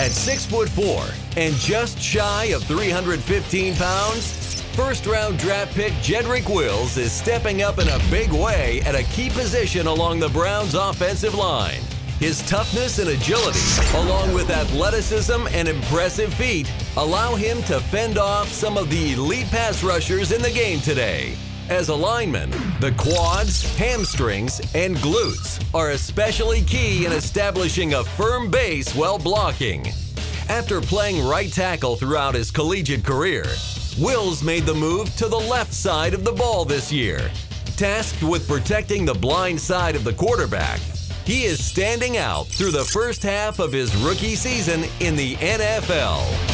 At 6 foot 4 and just shy of 315 pounds, first round draft pick Jedrick Wills is stepping up in a big way at a key position along the Browns' offensive line. His toughness and agility, along with athleticism and impressive feet, allow him to fend off some of the elite pass rushers in the game today. As a lineman, the quads, hamstrings, and glutes are especially key in establishing a firm base while blocking. After playing right tackle throughout his collegiate career, Wills made the move to the left side of the ball this year. Tasked with protecting the blind side of the quarterback, he is standing out through the first half of his rookie season in the NFL.